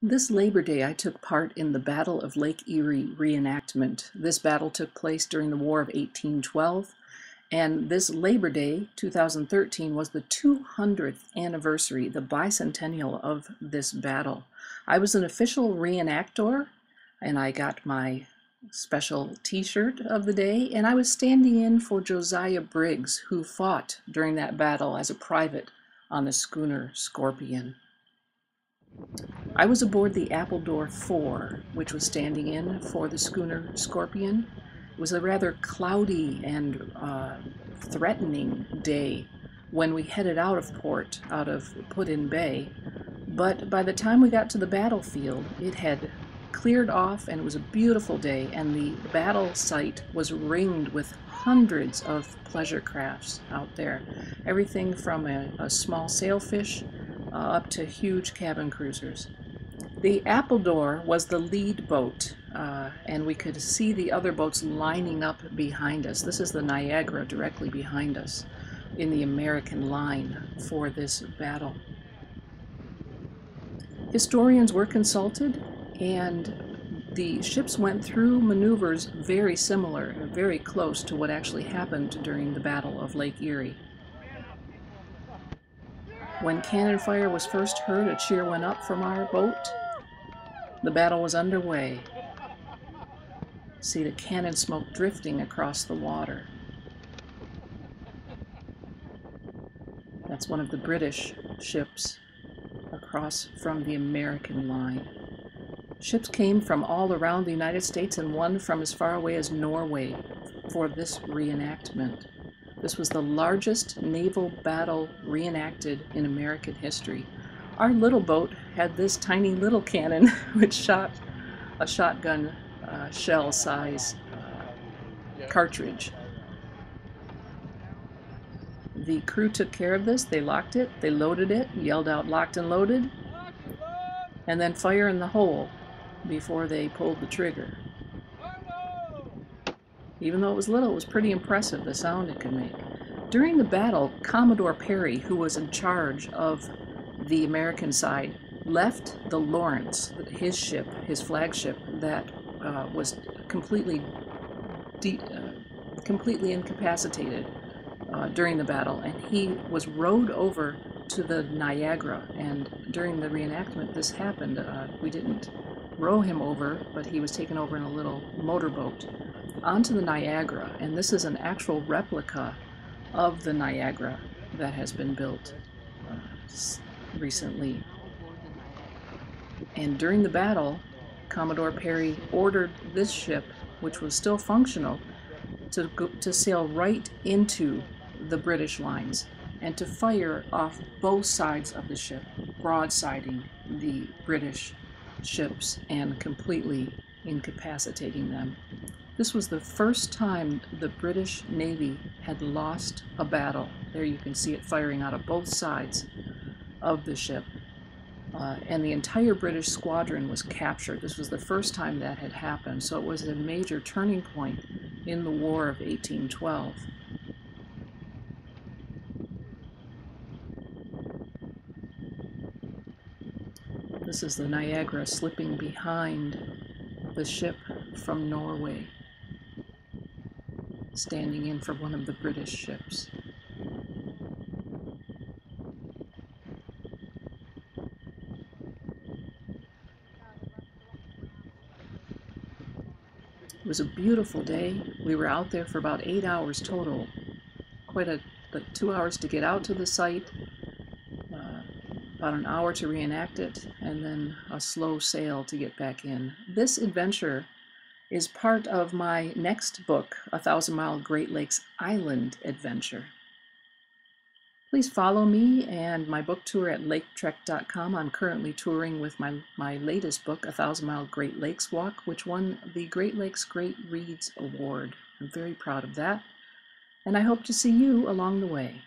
This Labor Day, I took part in the Battle of Lake Erie reenactment. This battle took place during the War of 1812, and this Labor Day, 2013, was the 200th anniversary, the bicentennial of this battle. I was an official reenactor, and I got my special t-shirt of the day, and I was standing in for Josiah Briggs, who fought during that battle as a private on the schooner Scorpion. I was aboard the Appledore 4, which was standing in for the schooner Scorpion. It was a rather cloudy and uh, threatening day when we headed out of port, out of Put-in Bay. But by the time we got to the battlefield, it had cleared off and it was a beautiful day and the battle site was ringed with hundreds of pleasure crafts out there. Everything from a, a small sailfish uh, up to huge cabin cruisers. The Appledore was the lead boat, uh, and we could see the other boats lining up behind us. This is the Niagara directly behind us in the American line for this battle. Historians were consulted, and the ships went through maneuvers very similar, very close to what actually happened during the Battle of Lake Erie. When cannon fire was first heard, a cheer went up from our boat. The battle was underway. See the cannon smoke drifting across the water. That's one of the British ships across from the American line. Ships came from all around the United States and one from as far away as Norway for this reenactment. This was the largest naval battle reenacted in American history. Our little boat had this tiny little cannon which shot a shotgun uh, shell size uh, cartridge. The crew took care of this. They locked it, they loaded it, yelled out locked and loaded, and then fire in the hole before they pulled the trigger. Even though it was little, it was pretty impressive, the sound it could make. During the battle, Commodore Perry, who was in charge of the American side, left the Lawrence, his ship, his flagship, that uh, was completely, uh, completely incapacitated uh, during the battle, and he was rowed over to the Niagara. And during the reenactment, this happened. Uh, we didn't row him over, but he was taken over in a little motorboat onto the Niagara, and this is an actual replica of the Niagara that has been built uh, recently. And during the battle, Commodore Perry ordered this ship, which was still functional, to, go, to sail right into the British lines and to fire off both sides of the ship, broadsiding the British ships and completely incapacitating them. This was the first time the British Navy had lost a battle. There you can see it firing out of both sides of the ship. Uh, and the entire British squadron was captured. This was the first time that had happened, so it was a major turning point in the War of 1812. This is the Niagara slipping behind the ship from Norway standing in for one of the British ships. It was a beautiful day. We were out there for about eight hours total. Quite a, two hours to get out to the site, uh, about an hour to reenact it, and then a slow sail to get back in. This adventure is part of my next book, A Thousand Mile Great Lakes Island Adventure. Please follow me and my book tour at laketrek.com. I'm currently touring with my, my latest book, A Thousand Mile Great Lakes Walk, which won the Great Lakes Great Reads Award. I'm very proud of that, and I hope to see you along the way.